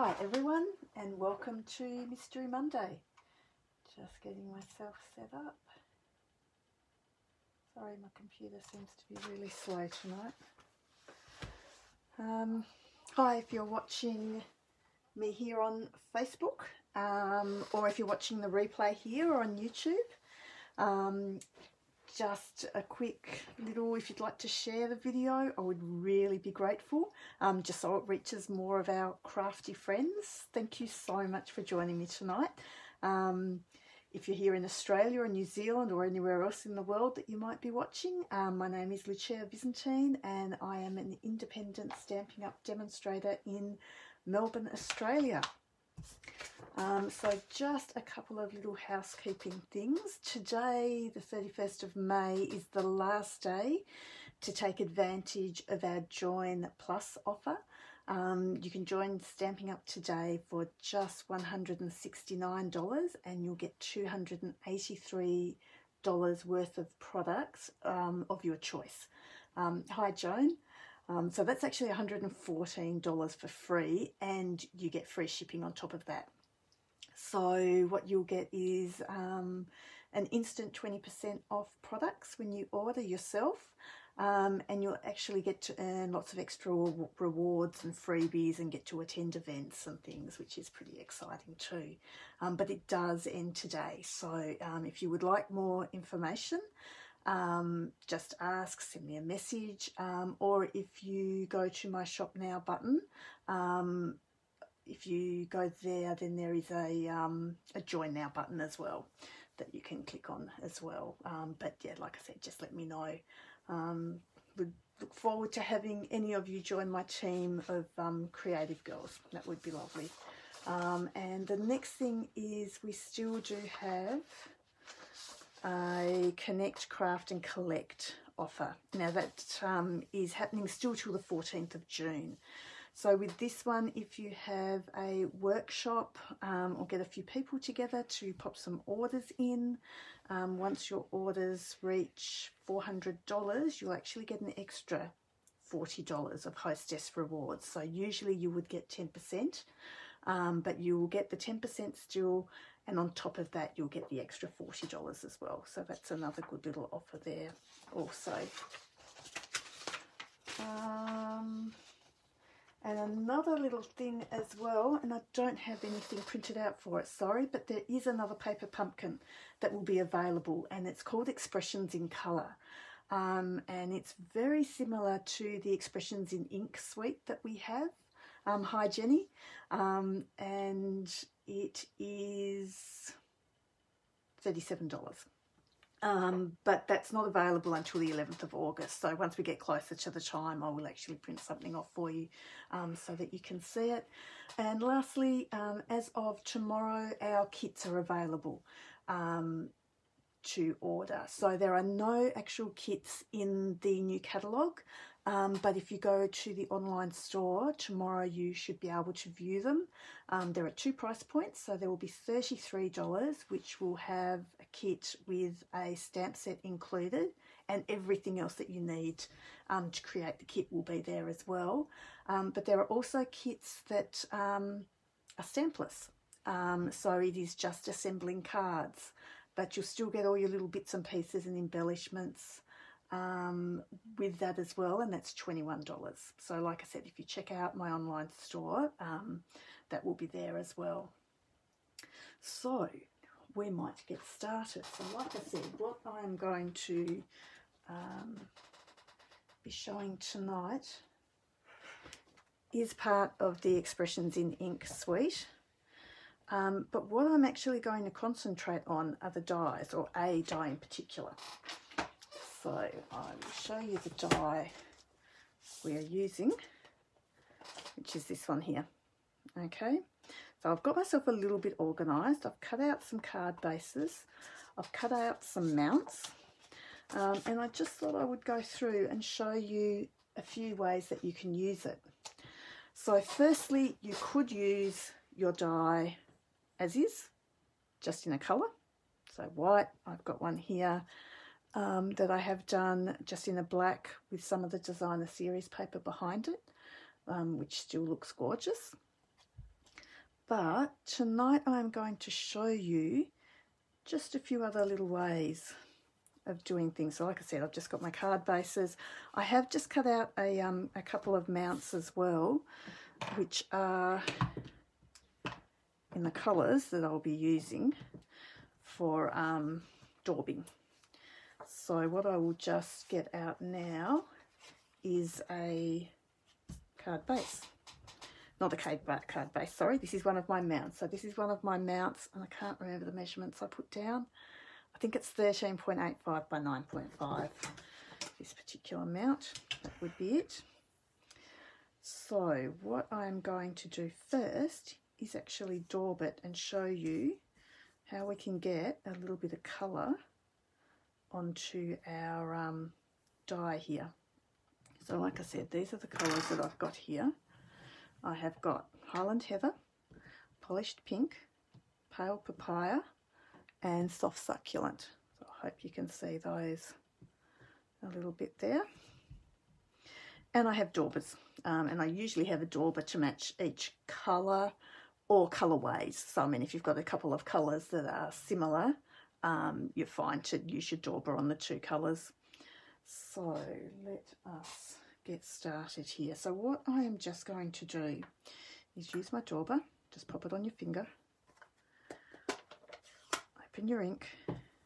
Hi everyone and welcome to Mystery Monday. Just getting myself set up. Sorry my computer seems to be really slow tonight. Um, hi if you're watching me here on Facebook um, or if you're watching the replay here or on YouTube. Um, just a quick little, if you'd like to share the video, I would really be grateful, um, just so it reaches more of our crafty friends. Thank you so much for joining me tonight. Um, if you're here in Australia or New Zealand or anywhere else in the world that you might be watching, um, my name is Lucia Visentin and I am an independent Stampin' Up demonstrator in Melbourne, Australia. Um, so just a couple of little housekeeping things. Today, the 31st of May, is the last day to take advantage of our Join Plus offer. Um, you can join Stampin' Up today for just $169 and you'll get $283 worth of products um, of your choice. Um, hi Joan. Um, so that's actually $114 for free and you get free shipping on top of that. So what you'll get is um, an instant 20% off products when you order yourself. Um, and you'll actually get to earn lots of extra rewards and freebies and get to attend events and things, which is pretty exciting too. Um, but it does end today. So um, if you would like more information, um, just ask, send me a message, um, or if you go to my shop now button, um, if you go there, then there is a, um, a join now button as well that you can click on as well. Um, but yeah, like I said, just let me know. Um, would look forward to having any of you join my team of um, creative girls. That would be lovely. Um, and the next thing is we still do have a Connect, Craft and Collect offer. Now that um, is happening still till the 14th of June. So with this one, if you have a workshop um, or get a few people together to pop some orders in, um, once your orders reach $400, you'll actually get an extra $40 of hostess rewards. So usually you would get 10%, um, but you will get the 10% still, and on top of that, you'll get the extra $40 as well. So that's another good little offer there also. And another little thing as well, and I don't have anything printed out for it, sorry, but there is another paper pumpkin that will be available and it's called Expressions in Colour. Um, and it's very similar to the Expressions in Ink suite that we have. Um, hi Jenny. Um, and it is $37. Um, but that's not available until the 11th of August. So once we get closer to the time, I will actually print something off for you um, so that you can see it. And lastly, um, as of tomorrow, our kits are available um, to order. So there are no actual kits in the new catalogue. Um, but if you go to the online store tomorrow, you should be able to view them. Um, there are two price points, so there will be $33, which will have a kit with a stamp set included, and everything else that you need um, to create the kit will be there as well. Um, but there are also kits that um, are stampless, um, so it is just assembling cards, but you'll still get all your little bits and pieces and embellishments um, with that as well and that's $21 so like I said if you check out my online store um, that will be there as well. So we might get started. So like I said what I'm going to um, be showing tonight is part of the Expressions in Ink suite. Um, but what I'm actually going to concentrate on are the dies or a die in particular so I will show you the die we are using, which is this one here. Okay, so I've got myself a little bit organised. I've cut out some card bases. I've cut out some mounts. Um, and I just thought I would go through and show you a few ways that you can use it. So firstly, you could use your die as is, just in a colour. So white, I've got one here um, that I have done just in a black with some of the designer series paper behind it, um, which still looks gorgeous. but tonight I'm going to show you just a few other little ways of doing things. So like I said, I've just got my card bases. I have just cut out a, um, a couple of mounts as well, which are in the colours that I'll be using for um, daubing. So what I will just get out now is a card base. Not a card, card base, sorry. This is one of my mounts. So this is one of my mounts, and I can't remember the measurements I put down. I think it's 13.85 by 9.5, this particular mount. That would be it. So what I'm going to do first is actually daub it and show you how we can get a little bit of colour onto our um, die here. So like I said, these are the colours that I've got here. I have got Highland Heather, Polished Pink, Pale Papaya and Soft Succulent. So I hope you can see those a little bit there. And I have daubers, um, and I usually have a dauber to match each colour or colourways. So I mean, if you've got a couple of colours that are similar, um, you're fine to use your dauber on the two colours. So let us get started here. So what I am just going to do is use my dauber, just pop it on your finger, open your ink,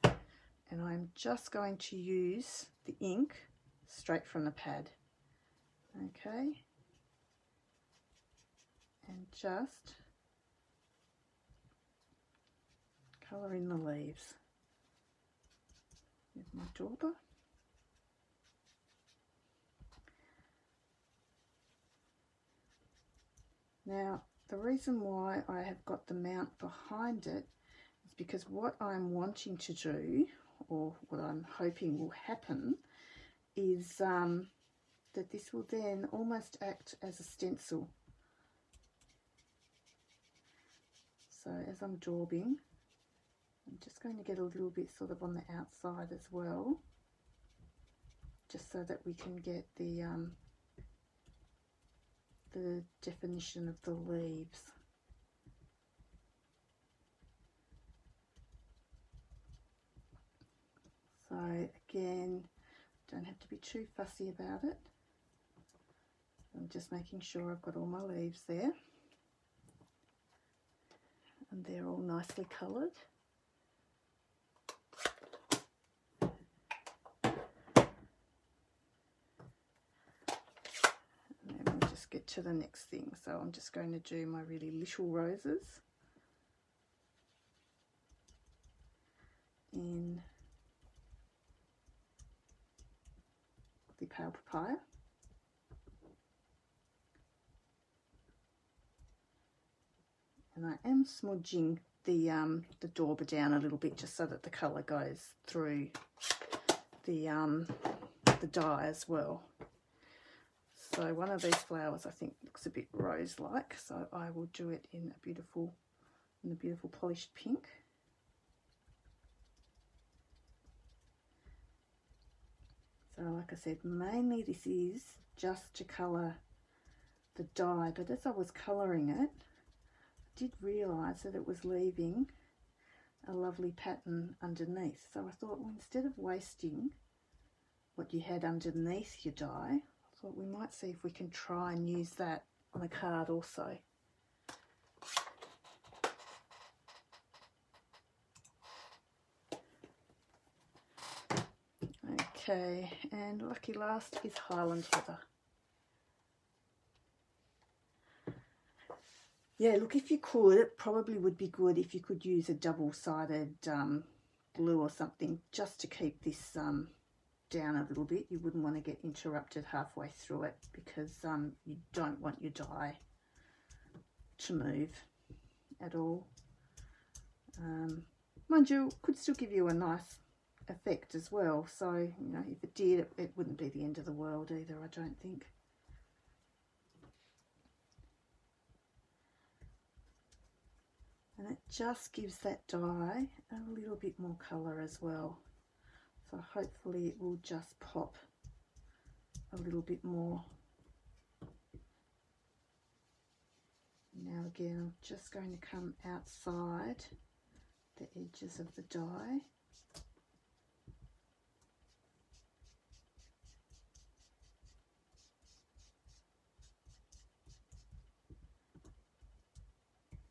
and I'm just going to use the ink straight from the pad. Okay, and just colour in the leaves with my dauber. Now, the reason why I have got the mount behind it is because what I'm wanting to do, or what I'm hoping will happen, is um, that this will then almost act as a stencil. So as I'm daubing, I'm just going to get a little bit sort of on the outside as well, just so that we can get the um, the definition of the leaves. So again, don't have to be too fussy about it. I'm just making sure I've got all my leaves there. And they're all nicely coloured. Get to the next thing. So I'm just going to do my really little roses in the pale papaya. And I am smudging the um, the dauber down a little bit just so that the colour goes through the um, the die as well. So one of these flowers I think looks a bit rose-like, so I will do it in a beautiful, in a beautiful polished pink. So like I said, mainly this is just to colour the die, but as I was colouring it, I did realise that it was leaving a lovely pattern underneath. So I thought, well, instead of wasting what you had underneath your die, we might see if we can try and use that on a card also. Okay, and lucky last is Highland Heather. Yeah, look, if you could, it probably would be good if you could use a double-sided um, glue or something just to keep this um, down a little bit. You wouldn't want to get interrupted halfway through it because um, you don't want your die to move at all. Um, mind you, could still give you a nice effect as well. So, you know, if it did, it, it wouldn't be the end of the world either, I don't think. And it just gives that die a little bit more colour as well. So hopefully it will just pop a little bit more. Now again, I'm just going to come outside the edges of the die.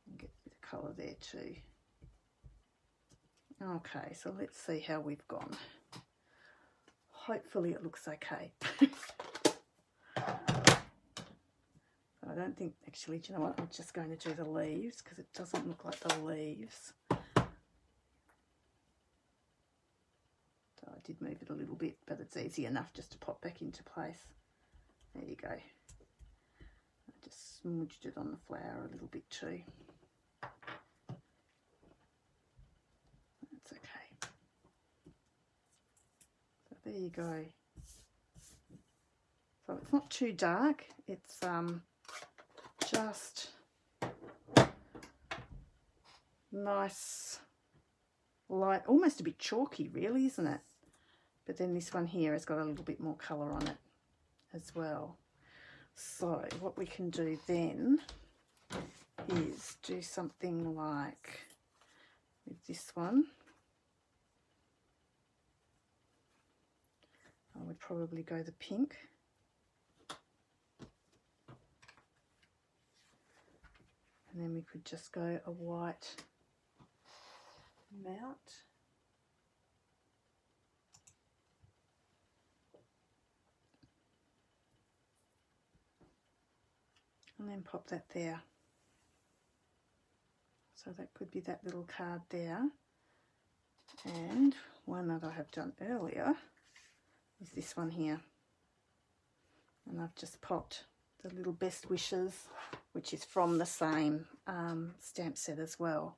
And get a bit of colour there too. Okay, so let's see how we've gone. Hopefully it looks okay. I don't think, actually, do you know what? I'm just going to do the leaves because it doesn't look like the leaves. So I did move it a little bit, but it's easy enough just to pop back into place. There you go. I just smudged it on the flower a little bit too. That's okay. So there you go. So it's not too dark. It's um just nice light, almost a bit chalky really, isn't it? But then this one here has got a little bit more colour on it as well. So what we can do then is do something like with this one. I would probably go the pink. and then we could just go a white mount. And then pop that there. So that could be that little card there. And one that I have done earlier is this one here. And I've just popped the little best wishes which is from the same um, stamp set as well.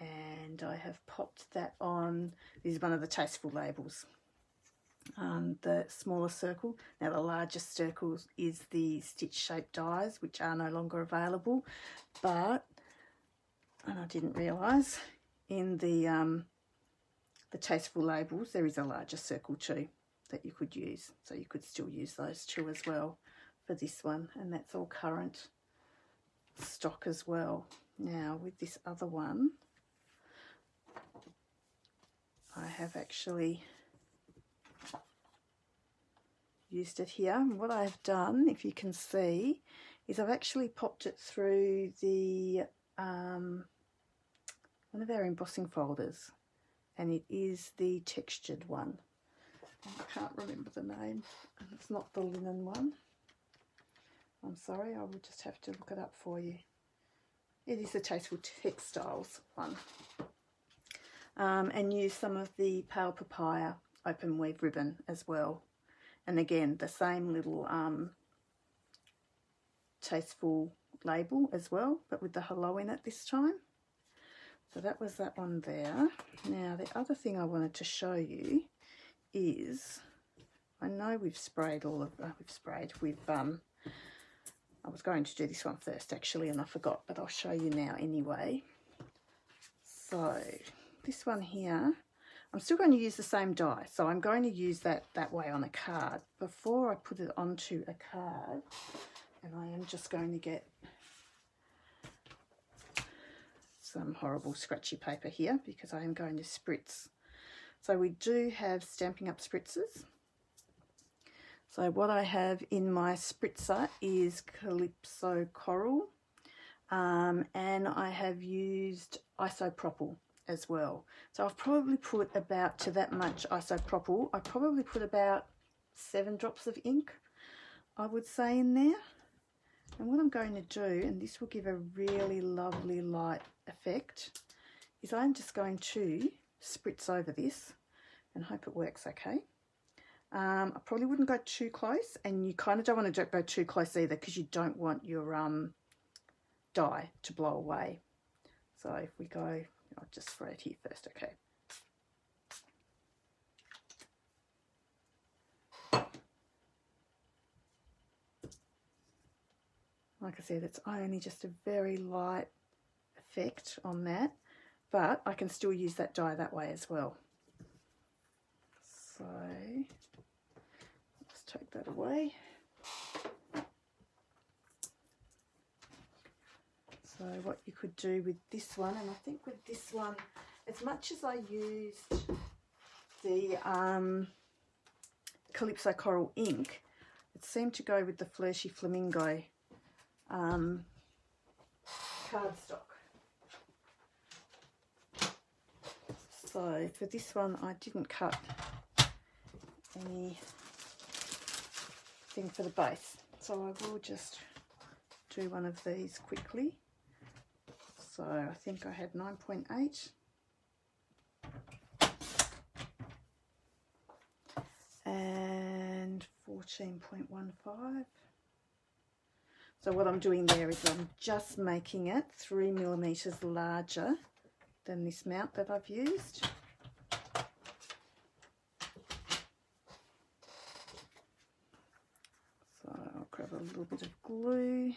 And I have popped that on. This is one of the tasteful labels. Um, the smaller circle. Now the largest circle is the stitch shaped dies which are no longer available. But and I didn't realize in the um, the tasteful labels there is a larger circle too that you could use. So you could still use those two as well for this one and that's all current stock as well. Now with this other one I have actually used it here. And what I've done if you can see is I've actually popped it through the um, one of our embossing folders and it is the textured one I can't remember the name it's not the linen one I'm sorry, I will just have to look it up for you. It is the Tasteful Textiles one. Um, and use some of the Pale Papaya open weave ribbon as well. And again, the same little um, tasteful label as well, but with the hello in it this time. So that was that one there. Now the other thing I wanted to show you is, I know we've sprayed all of, uh, we've sprayed, we've um, I was going to do this one first actually and I forgot, but I'll show you now anyway. So this one here, I'm still going to use the same die. So I'm going to use that that way on a card. Before I put it onto a card, and I am just going to get some horrible scratchy paper here because I am going to spritz. So we do have Stampin' Up spritzers so what I have in my spritzer is Calypso Coral um, and I have used isopropyl as well. So I've probably put about to that much isopropyl. I probably put about seven drops of ink, I would say in there. And what I'm going to do, and this will give a really lovely light effect, is I'm just going to spritz over this and hope it works okay. Um, I probably wouldn't go too close and you kind of don't want to go too close either because you don't want your um, die to blow away. So if we go, I'll just spray it here first, okay. Like I said, it's only just a very light effect on that, but I can still use that die that way as well. So let's take that away. So what you could do with this one, and I think with this one, as much as I used the um, Calypso Coral ink, it seemed to go with the Flirty Flamingo um, cardstock. So for this one, I didn't cut any thing for the base. So I will just do one of these quickly. So I think I had 9.8. And 14.15. So what I'm doing there is I'm just making it three millimeters larger than this mount that I've used. So I'll grab a little bit of glue.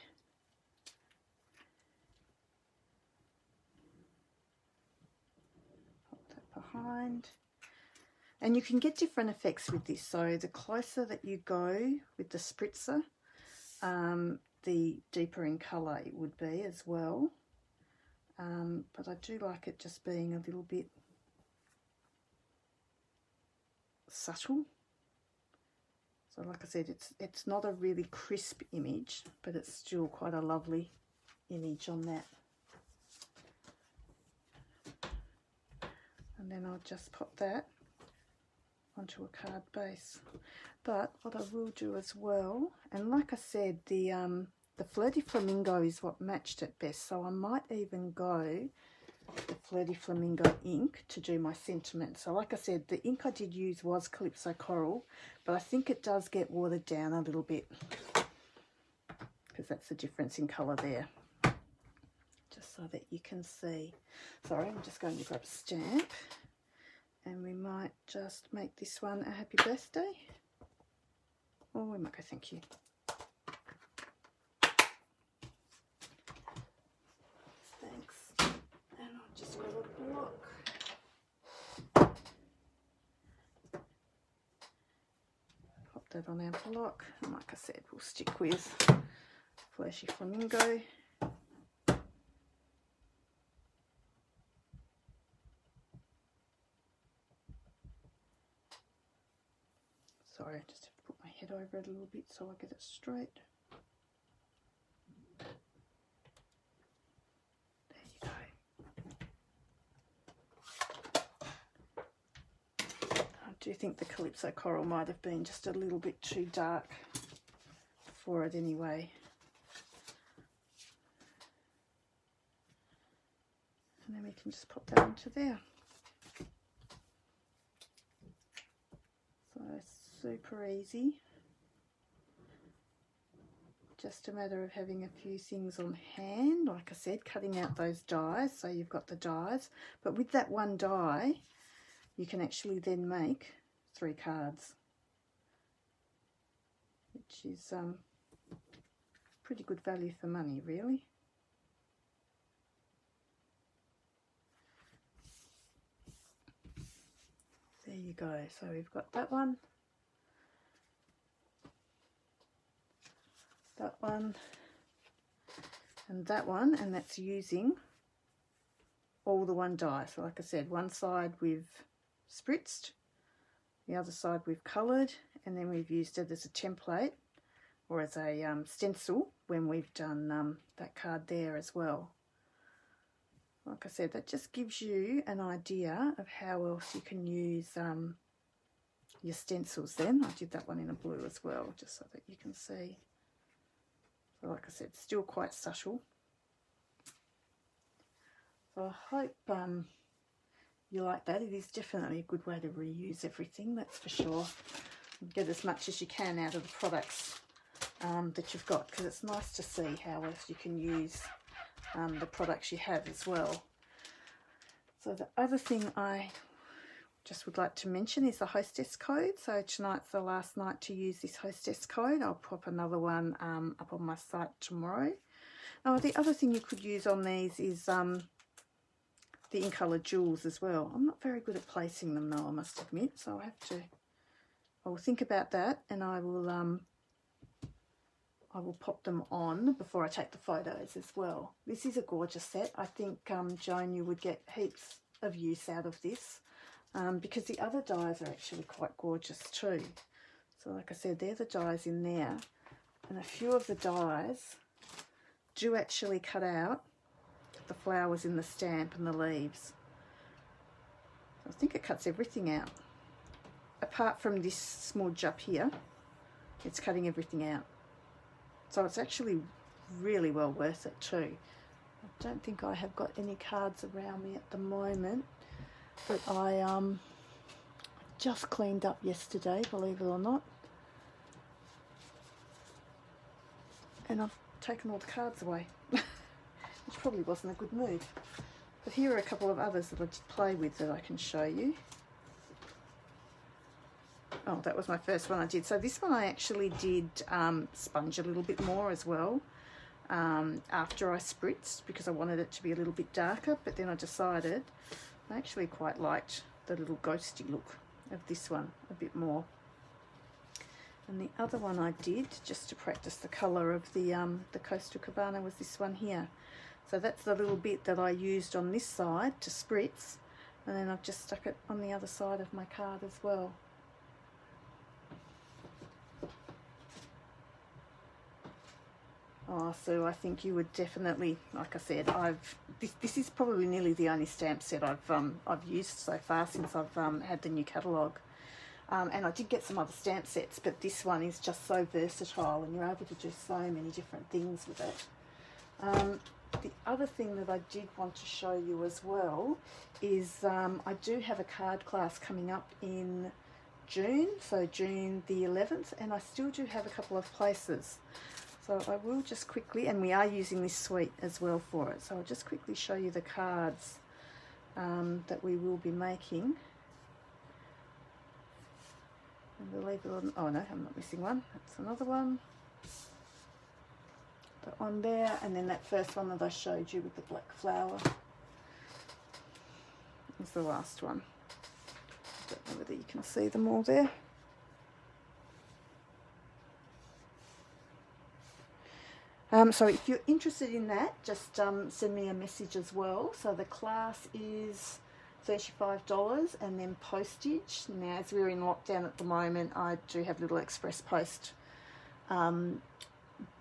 Pop that behind. And you can get different effects with this. So the closer that you go with the spritzer, um, the deeper in colour it would be as well. Um, but I do like it just being a little bit subtle. So like I said, it's it's not a really crisp image, but it's still quite a lovely image on that. And then I'll just pop that onto a card base. But what I will do as well, and like I said, the um, the Flirty Flamingo is what matched it best. So I might even go the Flirty Flamingo ink to do my sentiment. So like I said, the ink I did use was Calypso Coral, but I think it does get watered down a little bit because that's the difference in colour there. Just so that you can see. Sorry, I'm just going to grab a stamp and we might just make this one a happy birthday. Oh, we might go thank you. Thanks and I'll just grab a block pop that on our block. And like I said, we'll stick with flashy Flamingo. Sorry, I just have to a little bit so I get it straight. There you go. I do think the Calypso Coral might have been just a little bit too dark for it anyway. And then we can just pop that into there. So super easy. Just a matter of having a few things on hand, like I said, cutting out those dies, so you've got the dies. But with that one die, you can actually then make three cards, which is um, pretty good value for money, really. There you go. So we've got that one, that one, and that one, and that's using all the one die. So like I said, one side we've spritzed, the other side we've coloured, and then we've used it as a template or as a um, stencil when we've done um, that card there as well. Like I said, that just gives you an idea of how else you can use um, your stencils then. I did that one in a blue as well, just so that you can see. So like I said, still quite subtle. So I hope um, you like that. It is definitely a good way to reuse everything, that's for sure. Get as much as you can out of the products um, that you've got because it's nice to see how else you can use um, the products you have as well. So the other thing I just would like to mention is the hostess code. So tonight's the last night to use this hostess code. I'll pop another one um, up on my site tomorrow. Oh, the other thing you could use on these is um, the in colour jewels as well. I'm not very good at placing them though, I must admit, so I have to, I will think about that and I will, um, I will pop them on before I take the photos as well. This is a gorgeous set. I think um, Joan, you would get heaps of use out of this um, because the other dies are actually quite gorgeous too. So like I said, they're the dies in there. And a few of the dies do actually cut out the flowers in the stamp and the leaves. I think it cuts everything out. Apart from this smudge up here, it's cutting everything out. So it's actually really well worth it too. I don't think I have got any cards around me at the moment, but I um, just cleaned up yesterday, believe it or not. And I've taken all the cards away, which probably wasn't a good move. But here are a couple of others that I just play with that I can show you. Oh, that was my first one I did. So this one I actually did um, sponge a little bit more as well um, after I spritzed because I wanted it to be a little bit darker. But then I decided I actually quite liked the little ghosty look of this one a bit more. And the other one I did, just to practice the colour of the, um, the Coastal Cabana, was this one here. So that's the little bit that I used on this side to spritz, and then I've just stuck it on the other side of my card as well. Oh, so I think you would definitely, like I said, I've this, this is probably nearly the only stamp set I've um, I've used so far since I've um, had the new catalogue. Um, and I did get some other stamp sets, but this one is just so versatile and you're able to do so many different things with it. Um, the other thing that I did want to show you as well is um, I do have a card class coming up in June, so June the 11th, and I still do have a couple of places. So I will just quickly, and we are using this suite as well for it, so I'll just quickly show you the cards um, that we will be making. And not, oh no, I'm not missing one. That's another one. Put on there, and then that first one that I showed you with the black flower is the last one. I don't know whether you can see them all there. Um, so if you're interested in that, just um, send me a message as well. So the class is $35 and then postage. Now, as we're in lockdown at the moment, I do have little express post um,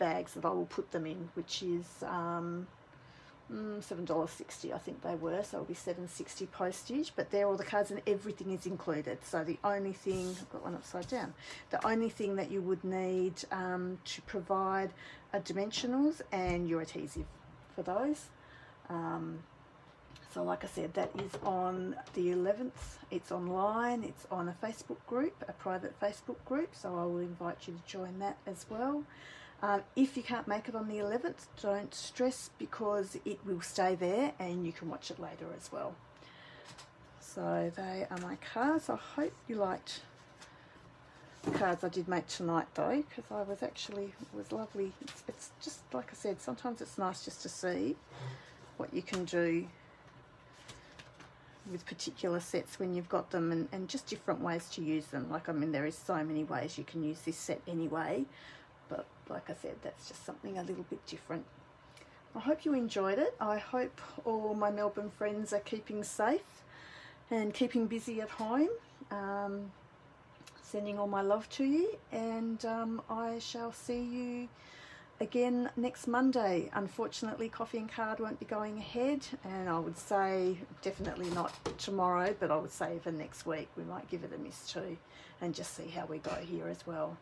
bags that I will put them in, which is um, mm, $7.60 I think they were, so it'll be $7.60 postage, but there are all the cards and everything is included. So the only thing, I've got one upside down, the only thing that you would need um, to provide are dimensionals and your adhesive for those. Um, so like I said, that is on the 11th. It's online. It's on a Facebook group, a private Facebook group. So I will invite you to join that as well. Um, if you can't make it on the 11th, don't stress because it will stay there and you can watch it later as well. So they are my cards. I hope you liked the cards I did make tonight though because I was actually, it was lovely. It's, it's just like I said, sometimes it's nice just to see what you can do with particular sets when you've got them and, and just different ways to use them. Like, I mean, there is so many ways you can use this set anyway, but like I said, that's just something a little bit different. I hope you enjoyed it. I hope all my Melbourne friends are keeping safe and keeping busy at home. Um, sending all my love to you and um, I shall see you again next Monday. Unfortunately, Coffee and Card won't be going ahead, and I would say definitely not tomorrow, but I would say for next week we might give it a miss too and just see how we go here as well.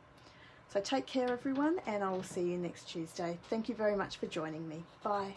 So take care everyone, and I will see you next Tuesday. Thank you very much for joining me. Bye.